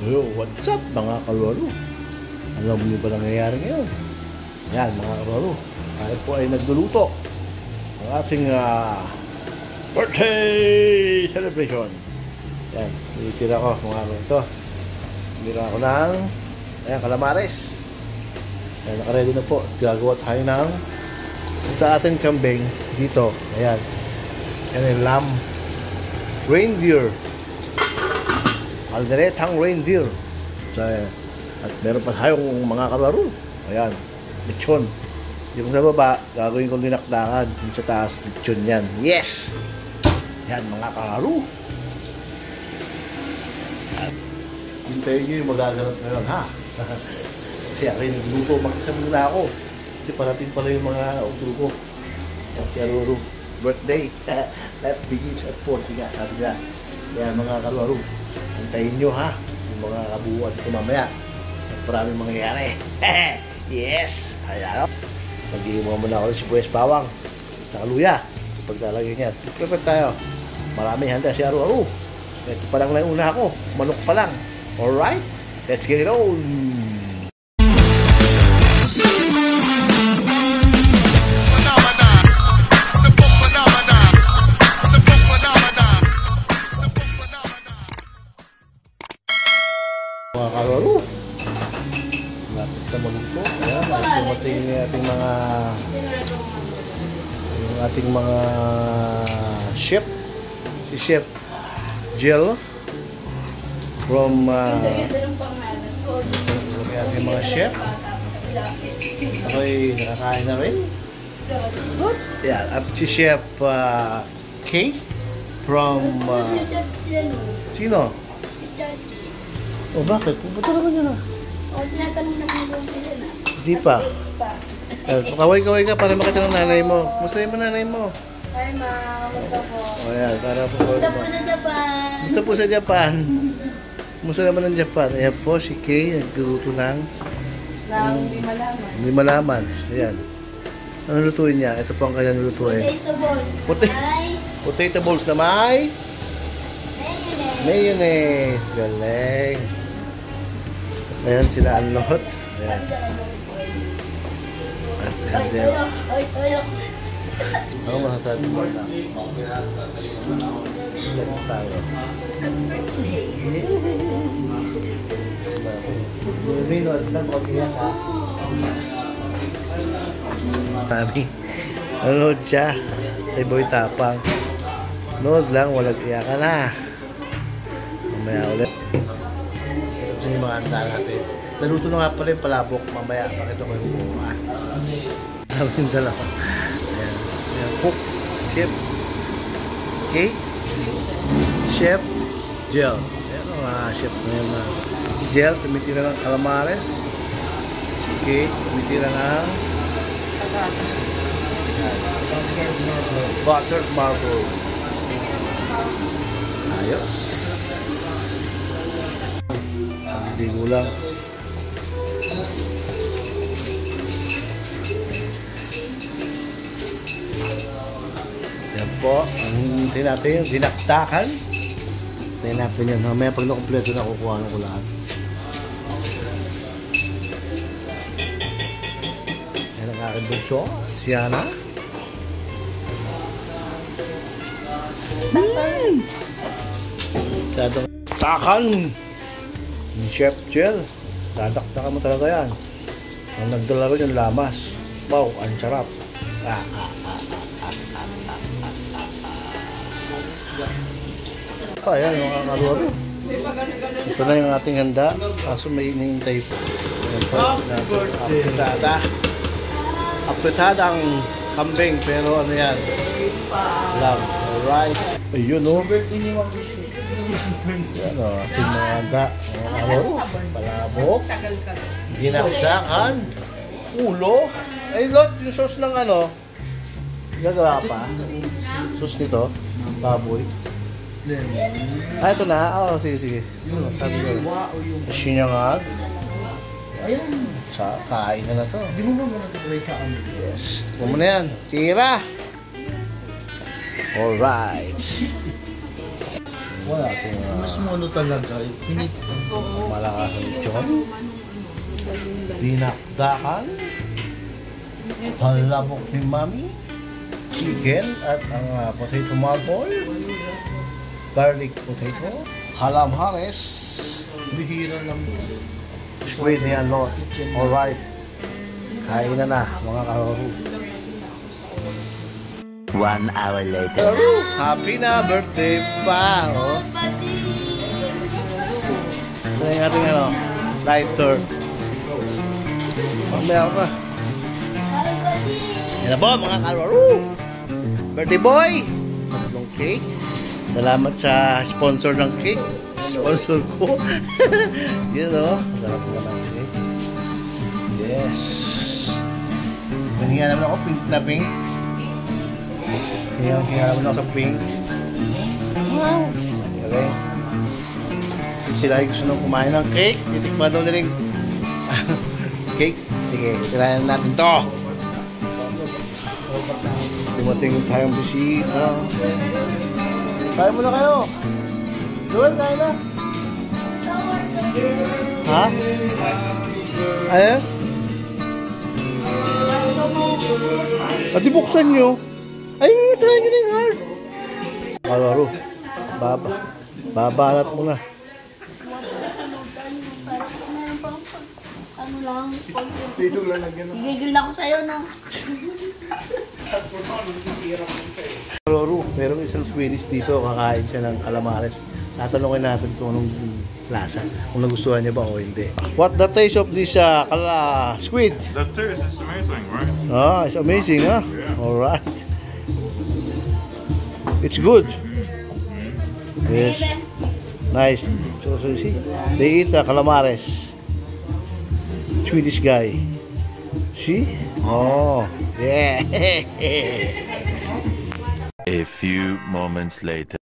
Yo, what's up mga kalwaro? Alam niyo ba nangyayari ngayon? Yan mga kalwaro. Tayo po ay nagluluto ng ating ah, birthday celebration. Yan, tinitira ko mga kalwaro ito. Tinitira ako ng ayan, calamares. Yan, nakaready na po. Gagawa tayo ng sa ating kambing dito. Ayan. Yan yung lamb. Reindeer. Alderetang reindeer. Ayan. at meron pa tayong mga kalaro. Ayan. Lechon. Yung sa baba, gagawin kong dinakdakan. Yung sa taas, lechon yan. Yes! Yan, mga kalaro. At, hintayin nyo yung magaganap ngayon, ha? Kasi ako yung nagluto. Mag-isa muna ako. Kasi parating pala yung mga utol ko. Kasi Aruro, birthday. Life begins at 40 nga, sabi niya. Kaya mga kalaro, hintayin nyo ha, yung mga kabuuan ko mamaya. Maraming mangyayari. yes! Ayan. Mag-iimaw muna ako si Buwes Bawang sa kaluya. Paglalagay niya. Prepare tayo. Maraming handa si Aru-Aru. Ito pa lang na yung una ako. Manok pa lang. Alright? Let's get it on! Mga chef. Si Chef Jill from uh, yung ating mga chef. Ako'y nakakain na rin. Yan. At si Chef uh, Kay from uh, sino? O bakit? Pupunta naman yun ah. O, tinatanong na kung doon sila na. Hindi pa. Pa. Eh, kaway-kaway ka para makita ng nanay mo. Musta mo nanay mo? Hi, ma. Kamusta po? O yan, para po mo. po sa Japan? Gusto po sa Japan. Musta naman ng Japan? Ayan po, si Kay, nagluluto ng Na hindi malaman. hindi malaman. Ayan. Ano lutuin niya? Ito po ang kanyang lutuin. Potato balls. Puti- Ay, Potato balls na may mayonnaise. mayonnaise. Galing. Ayan, sila Anlot. Ayan. At Oy, and ano masasabi mo na? Ilan tayo? Vino, at lang huwag iyak ha. Sabi, nanonood siya kay Boy Tapang. Nood lang, walang iyakan na. Mamaya ulit. Ito yung mga handa natin. Naluto na nga pala yung palabok. Mamaya, pakita ko yung buo ha. Sabi yung dalawa. Cook. Chef. Okay. Chef. Gel. Mga chef na. Gel, tumitira ng calamares. Okay. Buttered marble. Ayos. Hindi lang. Po. Ang natin yung dinaktakan. Hintayin natin yan. Mamaya pag nakompleto na kukuha ko lahat. Yan ang aking bunso. Si Ana. Mm. Takan. Ni Chef Chel. Dadaktakan mo talaga yan. Ang nagdala rin yung lamas. Wow, ang sarap. Ah, ah, ah. Ah, yan, mga kaloro. Ito na yung ating handa. Kaso may inihintay po. Natin. Apretada. Apretadang kambing. Pero ano yan? Lang. Alright. Ayun o. Yan o. Ating mga handa. Mga kaloro. Palabok. Ginaksakan. Ulo. Ay, lot, yung sauce ng ano, gagawa pa. Sauce nito, baboy. Ah, ito na. Oo, sige, sige. Ano, sabi ko. Sinyangag. Ayun. Sa, kain na na to. Di mo ba nag-try sa ano? Yes. Huwag mo na yan. Tira! Alright. Wala akong Mas mono talaga. Pinit. malakas ang lechon. Dinakdakan. Palabok ni Mami. Chicken at ang ah, potato marble. Garlic potato. Halam hares. Bihira lang. Squid ni ano. Alright. Kain na na mga kaharu. One hour later. Happy na birthday pa. Oh. Ito yung ating ano, lighter. Mamaya pa. Yan na po mga kalwaru. Birthday boy. Tatlong cake. Salamat sa sponsor ng cake. Sponsor ko. Yun o. Sarap naman ng cake. Yes. Nahinga naman ako pink na pink. Hinga, hinga naman ako sa pink. Wow. Okay. Sila ay gusto nung kumain ng cake. Titikman daw nila cake. Sige, tirayan natin to. Dumating tayong bisita. Kaya mo na kayo. Joel, kaya na. Ha? Ayan? At di buksan nyo. Ay, try nyo na yung heart. Laro, baba. Babalat mo na. Ano lang? Gigigil ako sa'yo, no? Laro, merong isang Swedish dito, kakain siya ng calamares. Tatanungin natin kung anong lasa, kung nagustuhan niya ba o hindi. What the taste of this uh, kala squid? The taste is amazing, right? Ah, it's amazing, huh? All right. It's good. Yes. Nice. So, so you see, they eat uh, calamares. Swedish guy. See? Oh, yeah. A few moments later.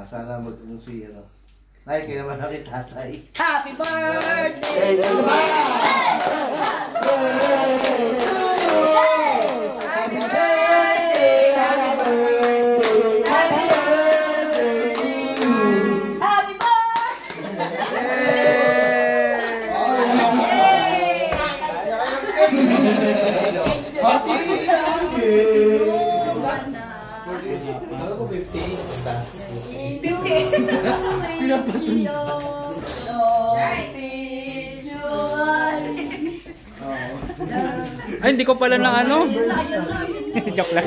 Ah, sana magkung si, ano, Nay, kayo naman nakit tatay. Happy birthday! Happy birthday! Ay, hindi ko pala na ano. Joke lang.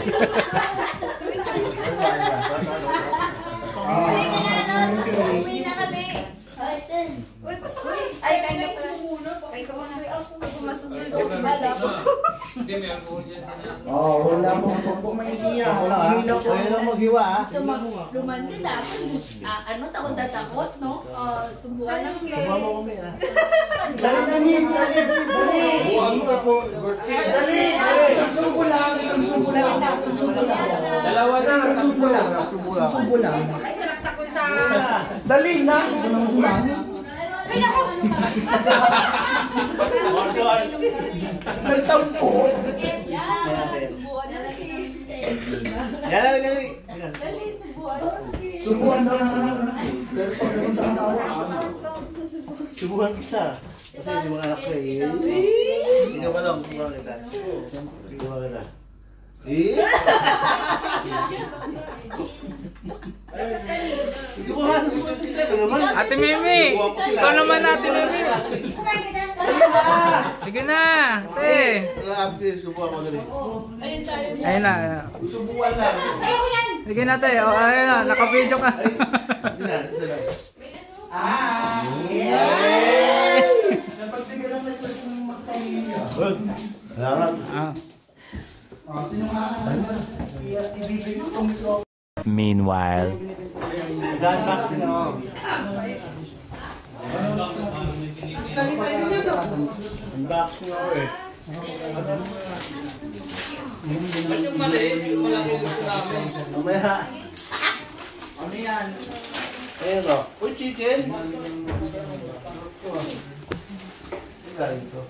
Uwi na kami. Ay, ten. Ay, kain ka pala. Kain ka muna. Ako masusunod ko. Bala. Oh, wala mo po mahihiya. Wala ah. Hila ko. Kayo lang maghiwa ah. So, mag- lumandi tapos, ah, ano, takot na takot, no? Ah, sumbukan ng Sumama mo kami ah. Dali, dali, dali, dali. Dali, isang subo lang, isang subo lang, isang subo lang. Dalawa na. Isang subo lang, isang subo lang. Dali na. Nagtampo. Yan lang, dali. Subuhan daw na Pero pag naman sa asawa. Subuhan kita. Kasi yung mga anak ko eh. Hindi ka lang, subuhan kita. Subuhan kita. Eh? Ito. Ate Mimi! Ikaw naman Ate Mimi! Sige na! Na rin. Ayun na. Subuhan lang. Sige na ate. O, ayun na. Naka-video ka. Hindi na, isa lang. Ah! Yes! Napagbigyan ng request ng magpamilya. Salamat. Ah. Ah, sino nga? I- Ibibigay ko itong microphone. Meanwhile. Daan back din ako. Unboxing ako eh. Mamaya. Ano yan? Ayun o. Uy, chicken! Galing to?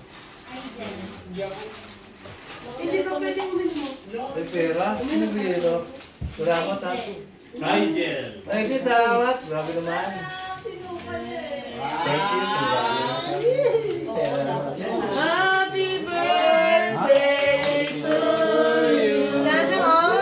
Hindi ka pwede uminom. May pera? Ano bigay ito? Salamat ha. Nigel! Nigel, salamat! Grabe naman. Thank you. Happy birthday to you. Sana all.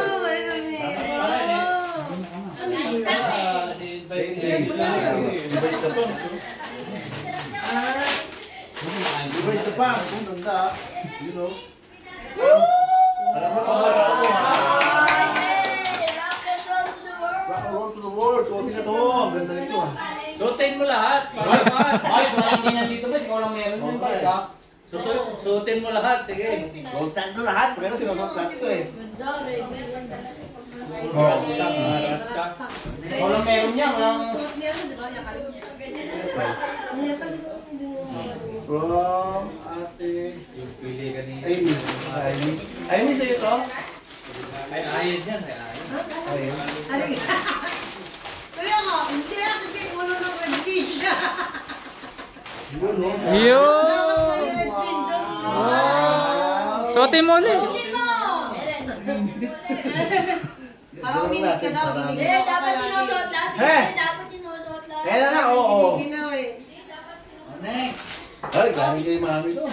Ang ganda ah. You know mo, rock and roll to the world. Suotin na to. Ang ganda nito ah. Suotin mo lahat. Ay, wala hindi nandito ba? Ikaw lang meron yun, boys, ha? Susu- Suotin mo lahat, sige. Stand na lahat. Pero natin ito eh. Oh, rasta, rasta. Ikaw lang meron yan, walang... Suot niya, di ba? Yakalin niya. From ate Pili ka ni... Amy. Amy. Amy, sa'yo to? Ay, ayun yan, ay ayun. Ayun. Halika. Kaya nga, hindi na kasi ulo ng red fish. Yun oh. Yun! Dapat na yung red fish. Suotin mo ulit. Hindi mo! Parang uminig ka daw, ka daw. dapat sinusuot. Eh! Dapat sinusuot lahat. Kaya na, oo. Eh. Next. Ay, galing kay mami to.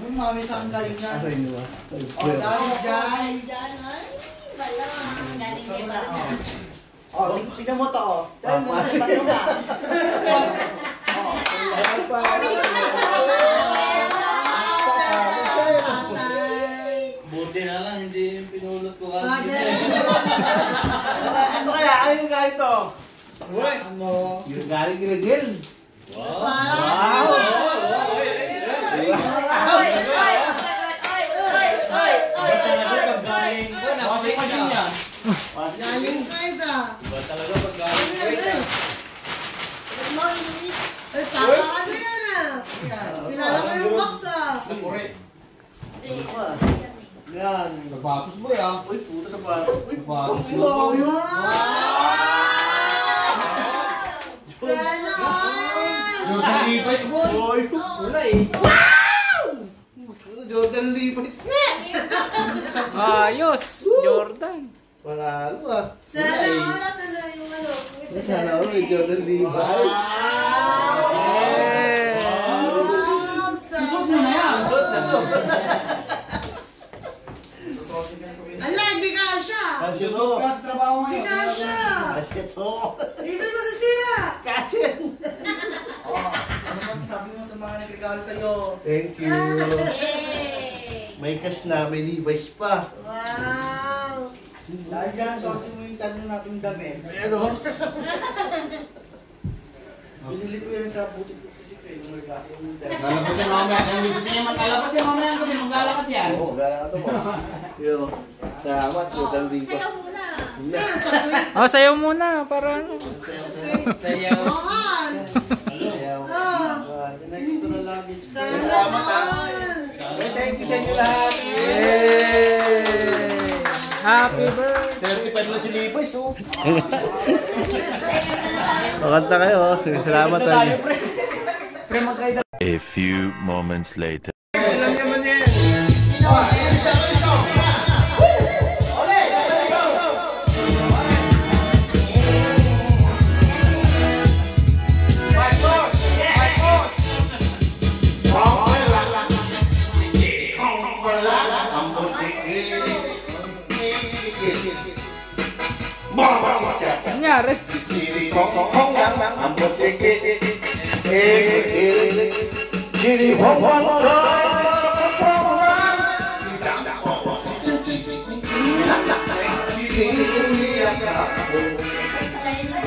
Yung mami sa ang galing na. Asa inyo ba? O, dahil dyan. Diyan, ay. Wala. Galing kay Bala. O, ting- tingnan mo to, o. Dahil mo na pareho na. O, Buti na lang, hindi pinulot ko Ah, kasi. Ano kaya? Ano yung galing to? Ano? Yung galing kay Jill. Wow! Wow! Oy, oy, oy, oy, oy, oy, oy, Ba talaga oy, pag galing ko, napakita niya. Galing ka ito. Ba talaga pag galing. Good morning. Ay, tama ka na yan ah. Kilala ko yung box ah. Yan. Nagpapos boy ah. Uy, puta sa bato. Uy, Wow. Uy, Wow! Sana all! Yung Levi's boy. Uy, Wala eh. Jordan Levi's. Ayos! Jordan. Panalo ah. Sana all! Nasaan na yung ano? Sana ako may Jordan Levi's. Wow! Sana Ala, hindi ka siya! Kasya to. Susok ka sa trabaho Hindi ngayon. ka siya! Kasya to. Libre mo sa sira! Kasya. O, ano masasabi mo sa mga nagregalo sa'yo? Thank you. May cash na, may Levi's pa. Wow! Dahil dyan, suotin mo nating damit. Ano? Binili ko yan sa Boutique 56 eh, yung regalo. Yung damit. Lalabas yan mamaya. Kung gusto niya maglalabas yan mamaya kami maglalakad yan. Oo, gala ka to mo. Yo. Salamat, Jordan Levi's. Sayaw muna. Saan? Sa tweet? Oh, sayaw muna para ano. Sayaw! Mahal! Ayaw. Ah! Ah, Next to na lagi. Sana Salamat all! Thank you sa inyo lahat. Yay! Happy birthday! 35 na si Levi's oh. Makanta kayo. oh. Salamat tayo pre. Pre magkaiba. A few moments later. Ilan naman yan? Một trời cho công an thì đảm bảo chương trình lắp đặt này chi phí cũng như em đã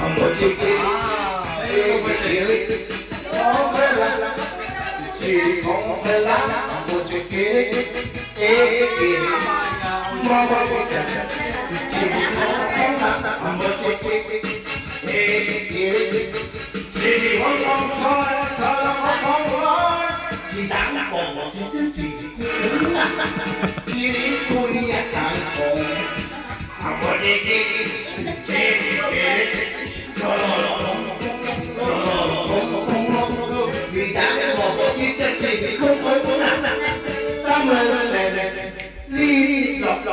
không có chi phí không có chi phí không phải là chỉ không phải là không có chi phí ê kì không có chi phí chỉ không phải là không có chi phí ê kì chỉ không có thôi thôi là không có 是打那個我是真自己，自己故意啊太過，啊我自己自己，咯咯咯咯咯咯咯咯咯，是打那個我是真自己，佢佢本能啊，三兩成呢落落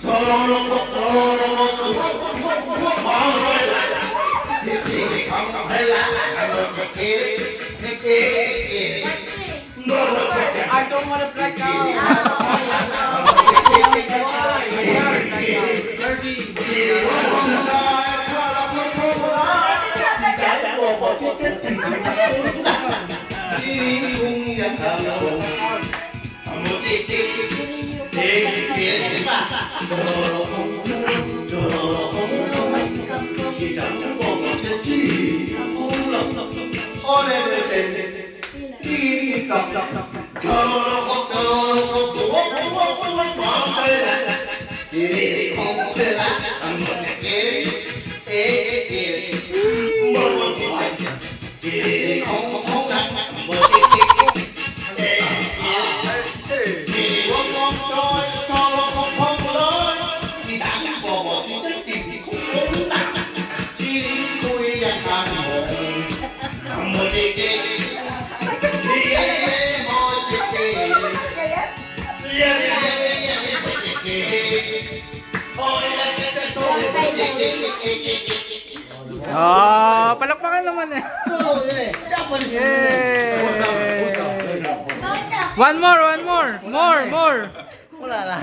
錯落落落落落落落望佢，自己講講係啦，係我自己自己。I don't want to black out. Hallelujah. It is i'm gonna get it. Oh, palakpakan naman eh. Yay! One more, one more. More, more. Wala na.